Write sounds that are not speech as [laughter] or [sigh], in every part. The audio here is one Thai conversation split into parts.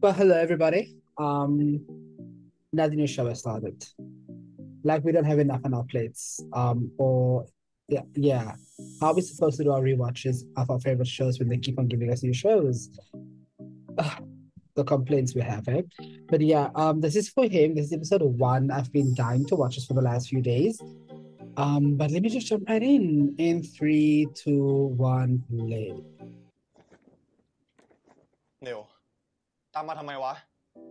Well, hello everybody. Um, nothing new show has started. Like we don't have enough on our plates. Um, or yeah, yeah. How are we supposed to do our re-watches of our favorite shows when they keep on giving us new shows? Ugh, the complaints we have, eh? But yeah, um, this is for him. This is episode one. I've been dying to watch this for the last few days. Um, but let me just jump right in. In three, two, one, play. Neil. ามมาทำไมวะ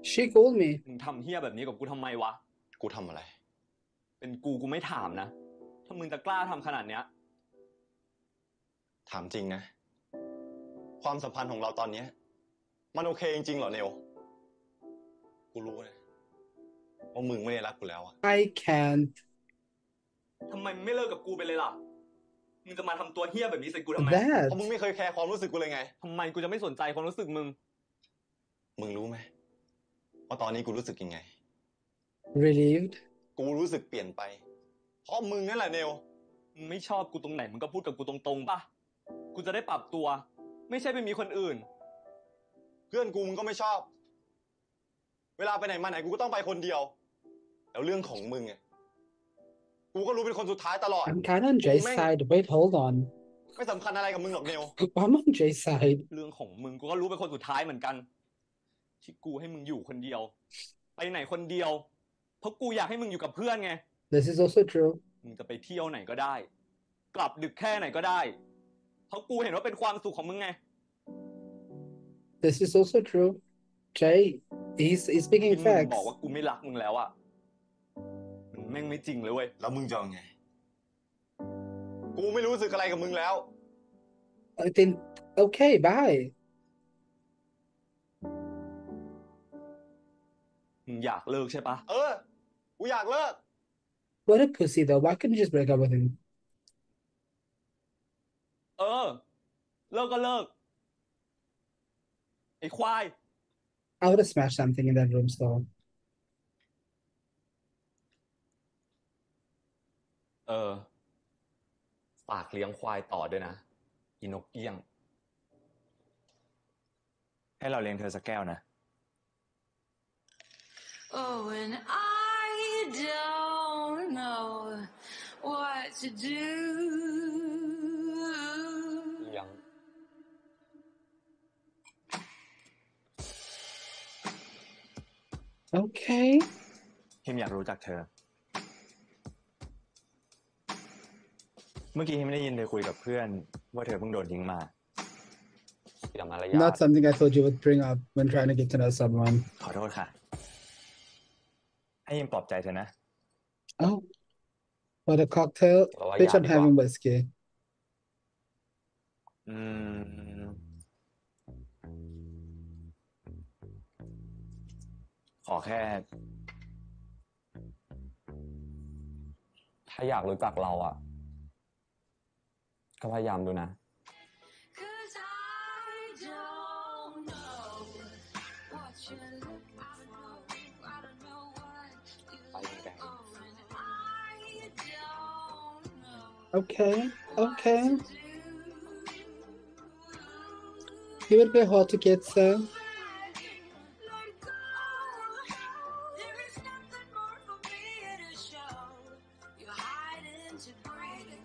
She called me. มึงทำเฮี้ยแบบนี้กับกูทำไมวะ กูทำอะไร เป็นกูกูไม่ถามนะ ถ้ามึงจะกล้าทำขนาดเนี้ย ถามจริงนะ ความสัมพันธ์ของเราตอนเนี้ย มันโอเคจริงๆเหรอเนวกูรู้นะว่ามึงไม่ได้รักกูแล้วอะ I can't. ทำไมมึงไม่เลิกกับกูไปเลยล่ะ มึงจะมาทำตัวเฮี้ยแบบนี้ใส่กูทำไม That เพราะมึงไม่เคยแคร์ความรู้สึกกูเลยไง ทำไมกูจะไม่สนใจความรู้สึกมึง มึงรู้ไหมว่าตอนนี้กูรู้สึกยังไง relieved. กูรู้สึกเปลี่ยนไป เพราะมึงนั่นแหละเนวมึงไม่ชอบกูตรงไหนมึงก็พูดกับกูตรงๆป่ะ กูจะได้ปรับตัว ไม่ใช่ไปมีคนอื่น เพื่อนกูมึงก็ไม่ชอบ เวลาไปไหนมาไหนกูก็ต้องไปคนเดียว แล้วเรื่องของมึงอะกูก็รู้เป็นคนสุดท้ายตลอด I'm kind of on Jay's Man. side. Wait, hold on. ไม่สำคัญอะไรกับมึงหรอกเนว I'm on Jay's side. เรื่องของมึงกูก็รู้เป็นคนสุดท้ายเหมือนกัน ที่กูให้มึงอยู่คนเดียว ไปไหนคนเดียว เพราะกูอยากให้มึงอยู่กับเพื่อนไง This is also true. มึงจะไปเที่ยวไหนก็ได้ กลับดึกแค่ไหนก็ได้ เพราะกูเห็นว่าเป็นความสุขของมึงไง This is also true. Jay, he's he's ที่ speaking มึง facts. บอกว่ากูไม่รักมึงแล้วอะมันแม่งไม่จริงเลยเว้ยแล้วมึงจะเอาไง กูไม่รู้สึกอะไรกับมึงแล้ว I think okay, bye. อยากเลิกใช่ปะเออ กูอยากเลิก What a pussy though. Why couldn't you just break up with him? เออ เลิกก็เลิก ไอ้ควาย I would have smashed something in that room store. เออ ฝากเลี้ยงควายต่อด้วยนะอีนกเอี้ยง ให้เราเลี้ยงเธอสักแก้วนะ Oh, and I don't know what to do. เลี้ยง Okay. ฮิมอยากรู้จักเธอ เมื่อกี้ฮิมได้ยินเธอคุยกับเพื่อนว่าเธอเพิ่งโดนทิ้งมา เสียมารยาท Not something I thought you would bring up when trying to get to know someone. ขอโทษค่ะ ให้ฮิมปลอบใจเธอนะ Oh. What a cocktail. Well, Bitch, yeah, I'm yeah. having whiskey. อืม ขอแค่ ถ้าอยากรู้จักเราอะ ก็พยายามดูนะ Okay. Okay. what to do. Give it a bit hard to get some. Let go. There is nothing more for me to show. You're hiding to breathe.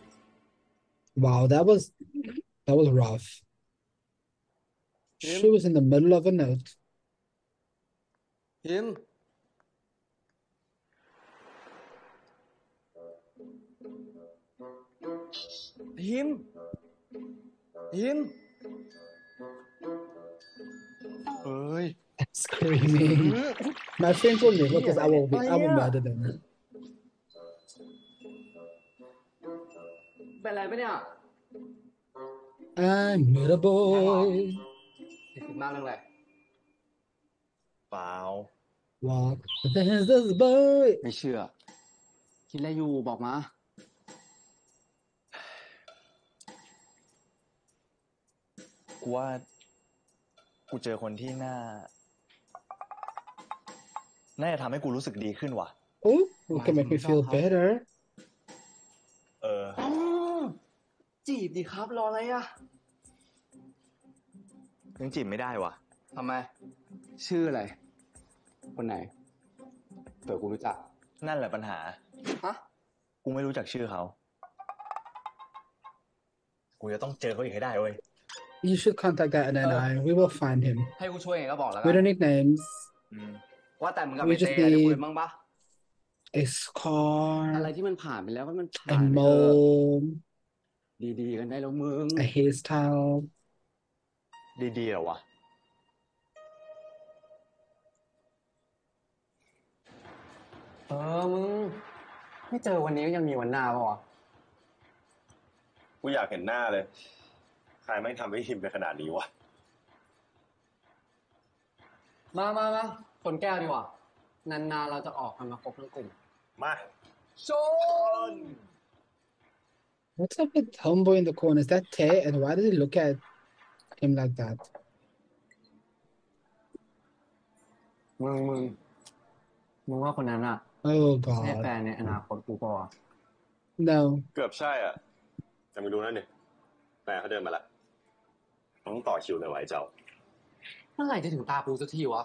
Wow, that was that was rough. She was in the middle of a note. ฮิ มฮิมฮิมเฮ้ย Screaming. My friends will never because I will be I will murder them. เป็นไรปะเนี่ย I'm not a boy. คิดมากเรื่องอะไรเปล่า Walk there's this boy. ไม่เชื่อ คิดอะไรอยู่บอกมา กูว่า กูเจอคนที่น่า น่าจะทำให้กูรู้สึกดีขึ้นว่ะ Oh, who can make me feel better? เอออ๋อจีบดีครับรออะไรอะยังจีบไม่ได้ว่ะ ทำไม ชื่ออะไร คนไหนเผื่อกูรู้จัก นั่นแหละปัญหา ฮะ กูไม่รู้จักชื่อเขา กูจะต้องเจอเขาอีกให้ได้เว้ย You should contact that NNI. We will find him. ให้กูช่วยไงก็บอกแล้วกั We น don't need names. อืมว่าแต่มึงกับ We ไอ just เต้ได้คุย need บ้างปะ A scar, อะไรที่มันผ่านไปแล้วก็มันผ่า a นไปเถอะ mole, ดีๆกันได้แล้วมึง a hairstyle. ดีๆเหรอวะเออมึงไม่เจอวันนี้ก็ยังมีวันหน้าปะวะกูอยากเห็นหน้าเลย ใครไม่งทำให้หิมไปขนาดนี้วะ มามามาคนแก้วดีกว่า นานๆเราจะออกกันมาครบทั้งกลุ่มมาชน What's up with homeboy in the corner? Is that Tay? And why did he look at him like that? มึงมึงมึงว่าคนนั้นอะ Oh ใช่แฟ God. นในอนาคตกูปะวะ No. เกือบใช่อะ แต่ไม่รู้นั่นนี่แม่เขาเดินมาละ ต้องต่อคิวเลยไวะไอ้เจ้า เมื่อไหร่จะถึงตากูสักทีวะ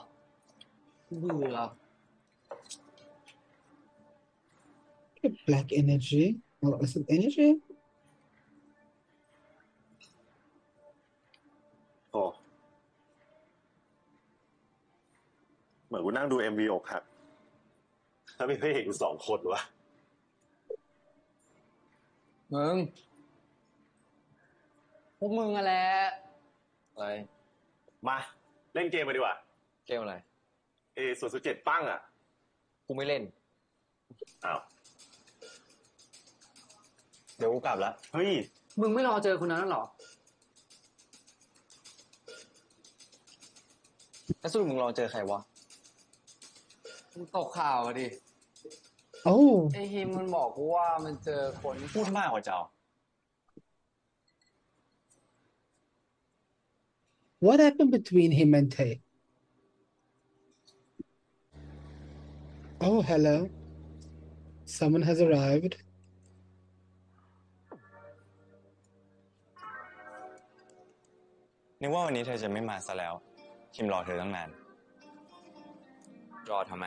เบื่อ Black energy. Oh, is it energy? โอ้เหมือนกูนั่งดูเอ็มวีอกหักแล้วมีพระเอกอยู่สองคนวะมึงพวกมึงอะแหละ อะไร มาเล่นเกมมาดีกว่า เกมอะไร เอส่วนสุดเจ็ดปั้งอะ กูไม่เล่น อ้าว เดี๋ยวกูกลับละเฮ้ย มึงไม่รอเจอคนนั้นหรอแล้วสรุปมึงรอเจอใครวะ มึงตกข่าวอะดิ Oh, ไอฮิมมันบอกกูว่ามันเจอคนพูดมากกว่าเจ้า what happened between him and Tay? Oh, hello. Someone has arrived. นึกว่าวันนี้เธอจะไม่มาซะแล้ว คิมรอเธอตั้งนาน รอทำไม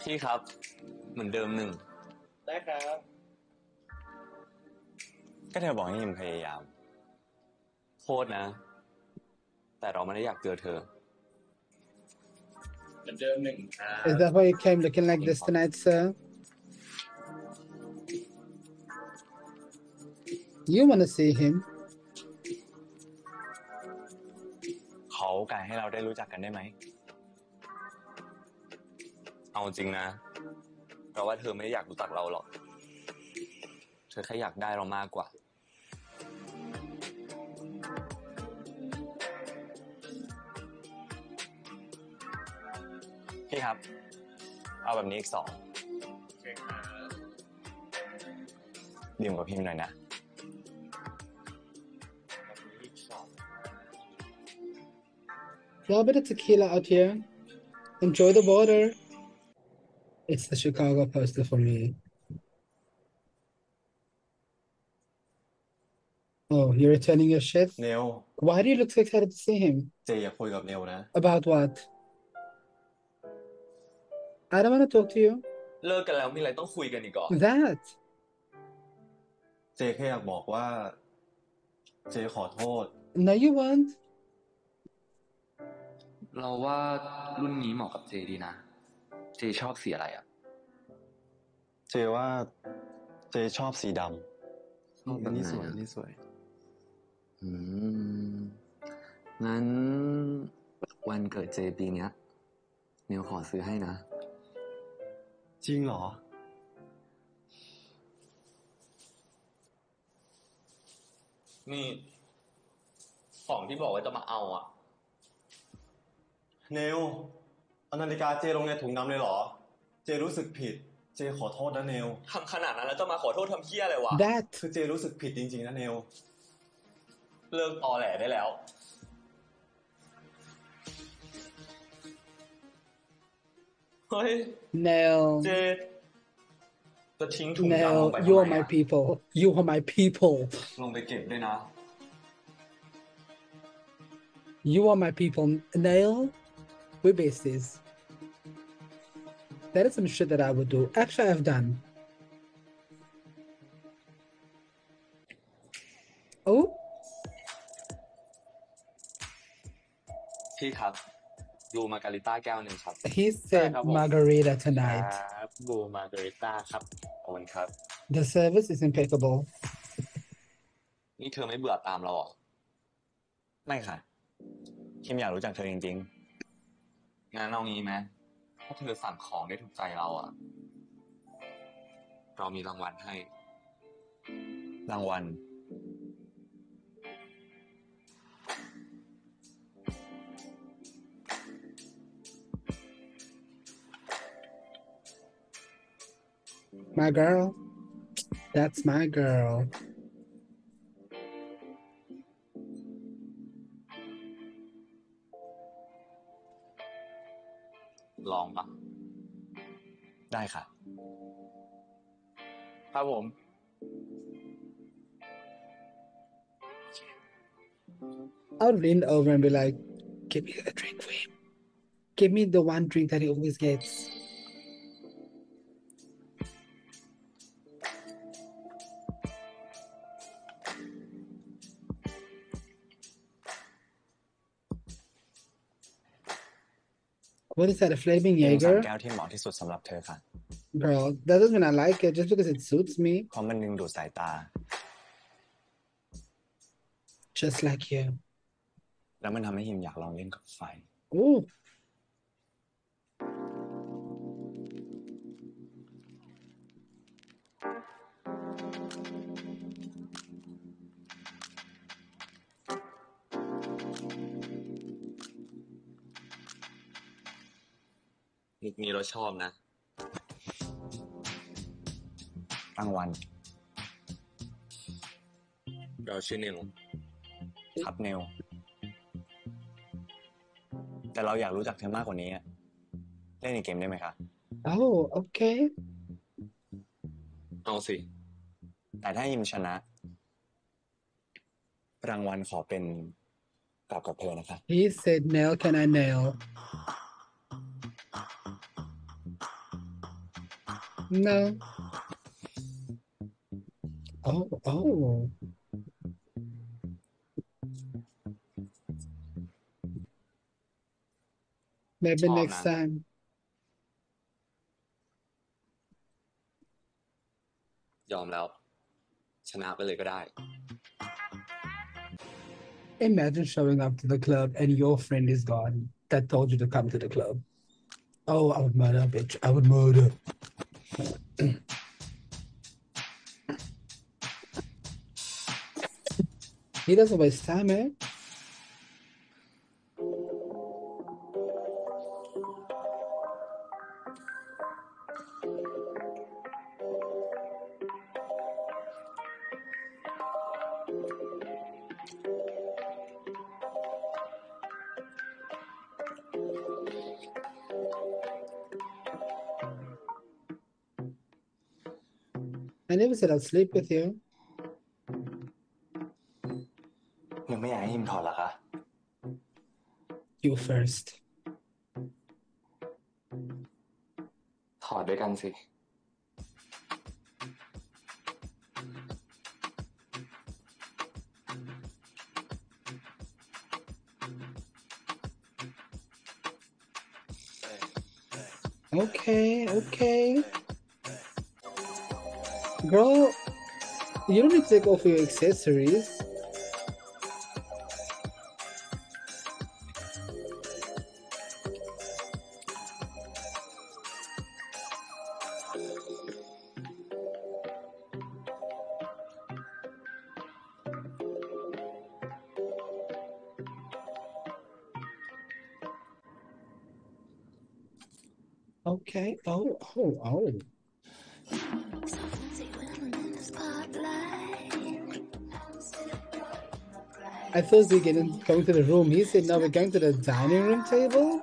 พี่ครับ เหมือนเดิมหนึ่ง ได้ครับ ก็เธอบอกให้คิมพยายาม โคตรนะ แต่เราไม่ได้อยากเจอเธอ เหมือนเดิมหนึ่งอ่า Is that why you came looking like this tonight, sir? You want to see him? ขอโอกาสให้เราได้รู้จักกันได้ไหม เอาจริงนะเราว่าเธอไม่ได้อยากรู้จักเราหรอก เธอแค่อยากได้เรามากกว่า พี่ครับ เอาแบบนี้อีกสองดื่มกับพิมพ์หน่อยนะ Little bit of tequila out here. Enjoy the water. It's the Chicago poster for me. Oh, you're returning your shit? เนล Why do you look so excited to see him? เจอยากคุยกับเนลนะ About what? I don't want to talk to you. เลิกกันแล้วมีอะไรต้องคุยกันอีกเหรอ That. เจแค่อยากบอกว่า เจขอโทษ No, you won't. เราว่ารุ่นนี้เหมาะกับเจดีนะ เจชอบสีอะไรอะ เจว่า เจชอบสีดชอบแบบไหนนี่สวยอะนี่สวย อืม งั้น วันเกิดเจปีเนี้ยเนวขอซื้อให้นะ จริงเหรอ นี่ ของที่บอกว่าจะมาเอาอะ เนลเอานาฬิกาเจลงในถุงดำเลยเหรอ เจรู้สึกผิด เจขอโทษนะเนลทำขนาดนั้นแล้วจะมาขอโทษทำเพี้ยอะไรวะ That. คือเจรู้สึกผิดจริงๆนะเนล เลิกตอแหลได้แล้ว เฮ้ย Nell. เจ จะทิ้งถุงดำลง Nell, ไป you ทำ are ไม my อะ people. You are my people. ลงไปเก็บด้วยนะ You are my people. Nail, we besties. That is some shit that I would do. Actually, I've done. Oh, พี่ครับ ดูมาการิต้าแก้วหนึ่งครับ he said ครับผม margarita ค tonight. รับบูมาเกริต้าครับ ขอบคุณครับ The service is impeccable. นี่เธอไม่เบื่อตามเราเหรอไม่ค่ะ คิมอยากรู้จักเธอจริง งั้นเอางี้ไหมถ้าเธอสั่งของได้ถูกใจเราอะเรามีรางวัลให้ ๆ รางวัล My girl. That's my girl. ลองปะ ได้ค่ะ ครับผม I'll lean over and be like, give me the drink for him. Give me the one drink that he always gets. What is that, a flaming คิมสั่ง Jaeger? แก้วที่เหมาะที่สุดสำหรับเธอค่ะ Girl, that doesn't mean I like it just because it suits me, เพราะมันดึงดูดสายตา just like you. แล้วมันทำให้ฮิมอยากลองเล่นกับไฟ Ooh. มุกนี้เราชอบนะรางวัลเราชื่อนิวครับเนลแต่เราอยากรู้จักเธอมากกว่านี้อะเล่นในเกมได้ไหมคะ Oh, okay. เอาสิ แต่ถ้าฮิมชนะ รางวัลขอเป็นกลับกับเธอนะคะ He said, nail, can I nail? No. Oh, oh. Maybe Oh, next man. time. ยอมแล้ว ชนะไปเลยก็ได้ Imagine showing up to the club and your friend is gone that told you to come to the club. Oh, I would murder, bitch. I would murder. He doesn't waste time, eh? I never said I'll sleep with you. ยังไม่อยากให้ฮิมถอดเหรอคะ You first. ถอดด้วยกันสิ Okay, okay. Girl, you don't need to take off your accessories. Okay. Oh, oh, oh. I thought we were getting going to the room. He said, "No, we're going to the dining room table."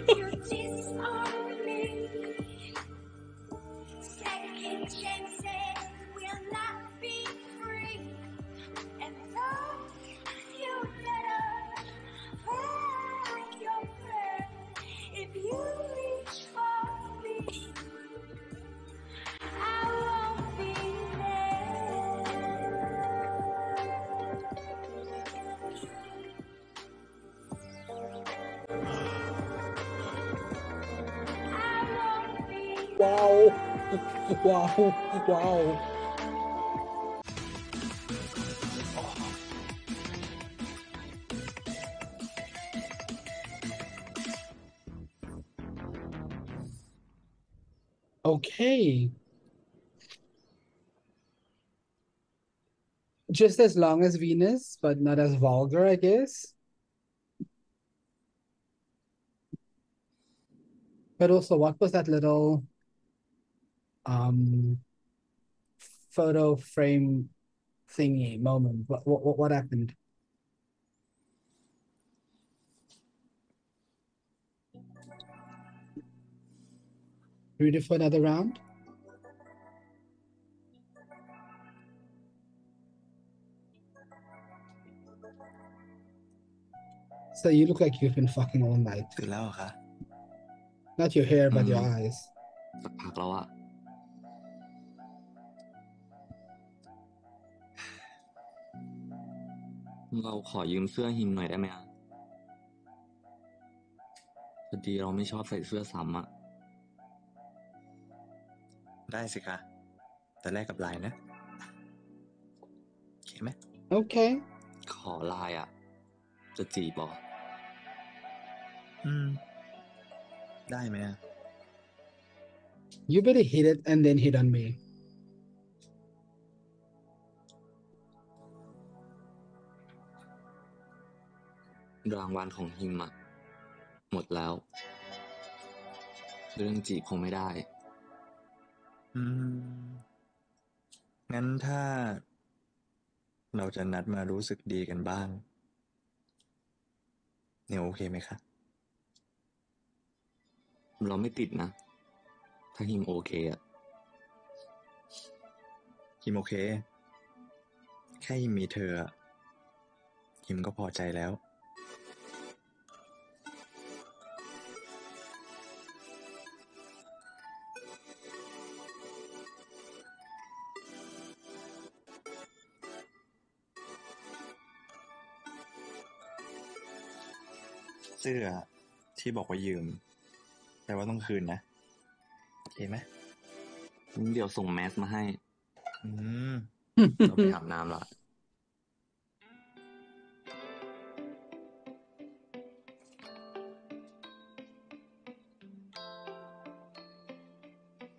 Wow. Wow. Okay. Just as long as Venus, but not as vulgar, I guess. But also, what was that little um photo frame thingy moment? What what what happened? Ready for another round? So you look like you've been fucking all night. ตื่นแล้วเหรอคะ Not your hair, but your Mhm. eyes. สักพักแล้วอะ เราขอยืมเสื้อฮิมหน่อยได้ไหมอะพอดีเราไม่ชอบใส่เสื้อซ้ำอะได้สิคะแต่แลกกับไลน์นะโอเคไหม Okay. ขอไลน์อะจะจีบเหรออืม ได้ไหมอะ You better hit it and then hit on me. รางวัลของฮิมอะหมดแล้ว เรื่องจีบคงไม่ได้ อืม งั้นถ้า เราจะนัดมารู้สึกดีกันบ้าง เนี่ยโอเคไหมคะเราไม่ติดนะ ถ้าฮิมโอเคอะฮิมโอเค แค่ฮิมมีเธออะฮิมก็พอใจแล้ว เสื้อที่บอกว่ายืม แต่ว่าต้องคืนนะโอเคไหมเดี๋ยวส่งแมสมาให้ อืมเราไปอาบน้ำละ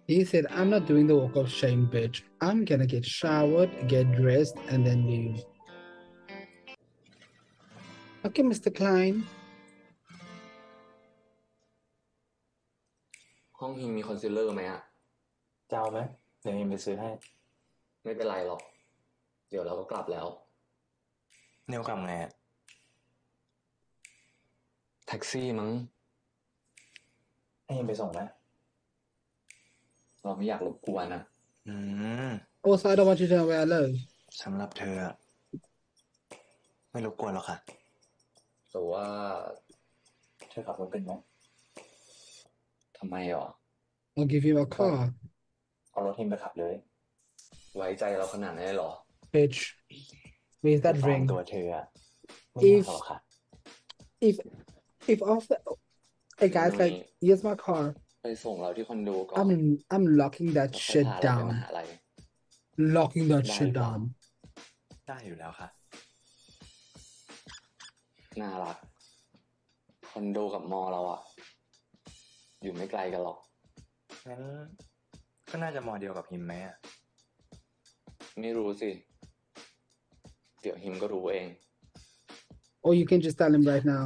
He said, I'm not doing the walk of shame, bitch. I'm gonna get showered, get dressed, and then leave. Okay, Mr. Klein. ซีลเลอร์ไหมอะจะเอาไหมเดี๋ยวฮิมไปซื้อให้ ไม่เป็นไรหรอก เดี๋ยวเราก็กลับแล้วเนวกลับไงอะแท็กซี่มั้งให้ฮิมไปส่งนะเราไม่อยากรบกวนนะอืม Also, I don't want you to know where I live. สำหรับเธออะไม่รบกวนหรอกค่ะ แต่ว่าเธอขับรถเป็นไหมทำไมหรอ I'll give you a car, เอารถฮิมไปขับเลย ไว้ใจเราขนาดนั้นเลยเหรอ bitch. Where's that ฟ้อง ring? ตัวเธออะไม่ If- ยากหรอกค่ะ If if after hey guys, like, here's my car. ไปส่งเราที่คอนโดก่อน I'm I'm locking that แล้วค่อย shit พาเราไปม down. หาลัย Locking that Bye, shit bye. down. ได้อยู่แล้วค่ะ น่ารัก คอนโดกับมอเราอะอยู่ไม่ไกลกันหรอก งั้นก็น่าจะมอเดียวกับฮิมไหมอะไม่รู้สิ เดี๋ยวฮิมก็รู้เอง Or you can just tell him right now.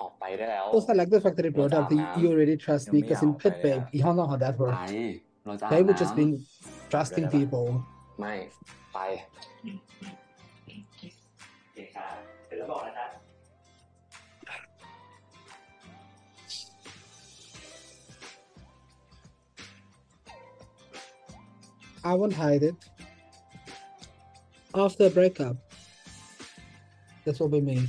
ออกไปไปได้แล้ว Also, I like the fact that he brought up the you already trust me because in Pit Babe, you don't know how that ไป works. เราจะอาบ They would just น้ be trusting people. ำไม่ ไป เก่งค่ะเดี๋ยวจะบอกนะจ๊ะ I won't hide it. After a breakup, this will be me.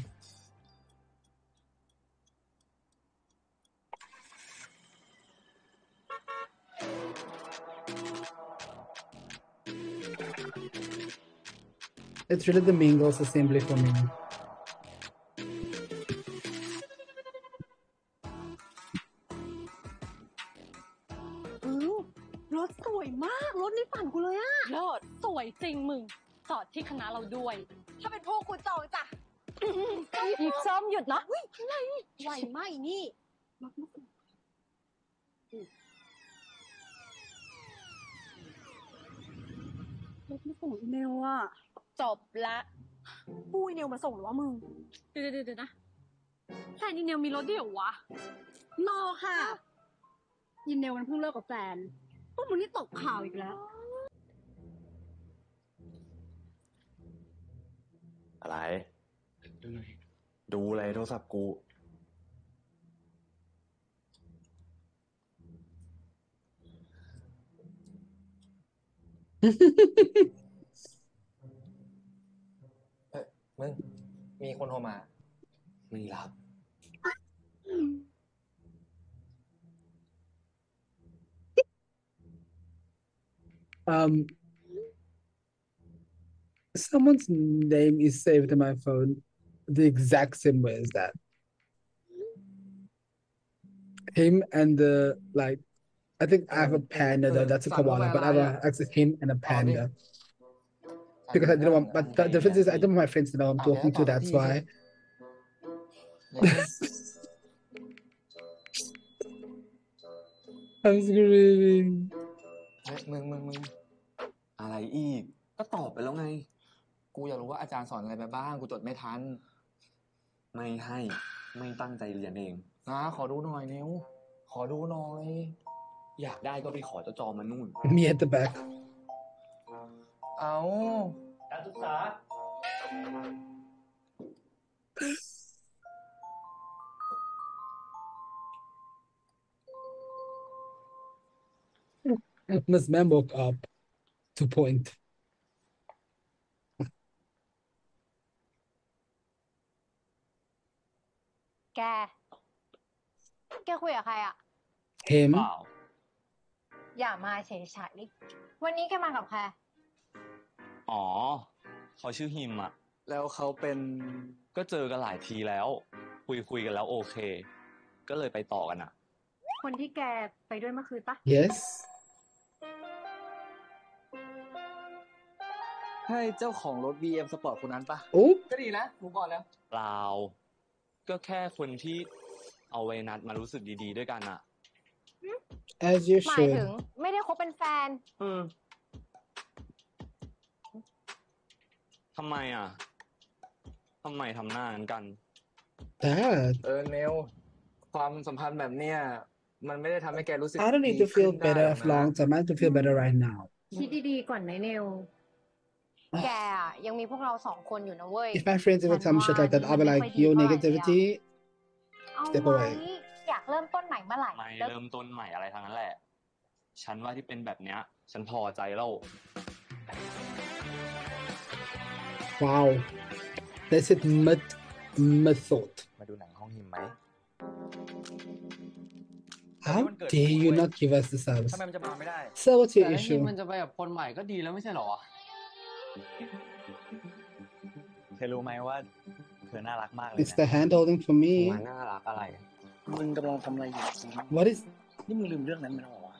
It's really the Girls assembly for me. ถสวยมาก รถในฝันกูเลยอะเลิศสวยจริงมึง จอดที่คณะเราด้วย ถ้าเป็นพวกกูจองจ้ะหยิบซ้อมหยุดนะอุ้ยอะไรไหวไหมนี่รถไม่สวยรถไม่ส่งอีเมลอะจบละปุ้ยเนลมาส่งหรือว่ามึงเดี๋ยวเดี๋ยวเดี๋ยวนะแฟนอีเนลมีรถด้วยเหรอวะนอค่ะยินเนลมันเพิ่งเลิกกับแฟน พวกมึงนี่ตกข่าวอีกแล้ว อะไร ดูอะไรโทรศัพท์กูเอ้ยมึง มีคนโทรมา ไม่รับ Um, someone's name is saved in my phone the exact same way as that. Him and the like, I think I have a panda though. That's a koala, but I have actually him and a panda because I didn't want. But the difference is I didn't want my friends to know I'm talking to. That's why. [laughs] I'm screaming. อะไรอีก ก็ตอบไปแล้วไง กูอยากรู้ว่าอาจารย์สอนอะไรไปบ้าง กูจดไม่ทัน ไม่ให้ไม่ตั้งใจเรียนเองนะขอดูหน่อยนิ้วขอดูหน่อย อยากได้ก็ไปขอเจ้าจอมานู่น Me at the back. เอาการศึกษา Miss Ma'am woke up to point. แก แกคุยกับใครอะ Him. เปล่าอย่ามาเฉยๆวันนี้แกมากับใคร อ๋อ เขาชื่อฮิมอะแล้วเขาเป็นก็เจอกันหลายทีแล้ว คุยคุยกันแล้วโอเค ก็เลยไปต่อกันอะคนที่แกไปด้วยเมื่อคืนปะ Yes. ให้เจ้าของรถ BM Sport คนนั้นปะ Oh, ก็ดีนะกูบอกแล้ว เปล่า ก็แค่คนที่เอาไว้นัดมารู้สึกดีๆด้วยกันอะ as you หมายถึง should. ไม่ได้คบเป็นแฟน อืมทำไมอะทำไมทำหน้านั้นกัน Dad, เออเนลความสัมพันธ์แบบเนี้ยมันไม่ได้ทำให้แกรู้สึก I don't need ดี to feel ขึ้นได้ better หรอก for นะ long time. I need to feel better right now. คิดดีๆก่อนไหนเนว แกอะยังมีพวกเราสองคนอยู่นะเว้ย If my friends ever tell me shit like that, I'll be like, yo, negativity, เอา step ไว้ away. อยากเริ่มต้นใหม่เมื่อไหร่ไม่แล้วเริ่มต้นใหม่อะไรทางนั้นแหละ ฉันว่าที่เป็นแบบเนี้ย ฉันพอใจแล้ว Wow. That's it, mid method. มาดูหนังห้องหิมไหม How dare you not give us the service? ทำไมมันจะมาไม่ได้ So what's แต่ your ถ้าฮิม issue? มันจะไปกับคนใหม่ก็ดีแล้วไม่ใช่เหรอวะ เธอรู้ไหมว่าเธอน่ารักมากเลย It's the hand holding for me. มาน่ารักอะไร What is? นี่มึงลืมเรื่องนั้นไปแล้วเหรอวะ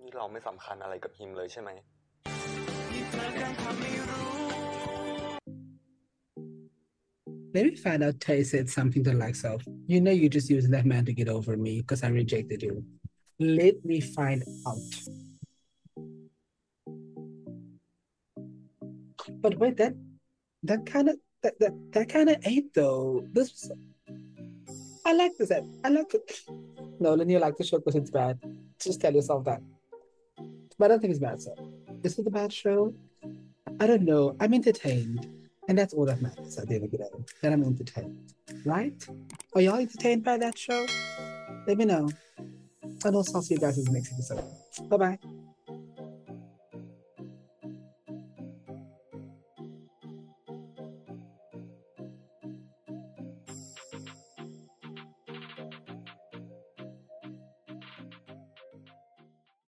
นี่เราไม่สำคัญอะไรกับฮิมเลยใช่ไหม Let me find out Tay said something to the likes of, you know, you just used that man to get over me because I rejected you. Let me find out. But wait, that that kind of that that, that kind of ate though. This was. I like this. I like it. Nolan, you like the show because it's bad. Just tell yourself that. But I don't think it's bad, so. Is it a bad show? I don't know. I'm entertained. And that's all that matters at the end of the day. That I'm entertained. Right? Are y'all entertained by that show? Let me know. And also, I'll see you guys in the next episode. Bye bye.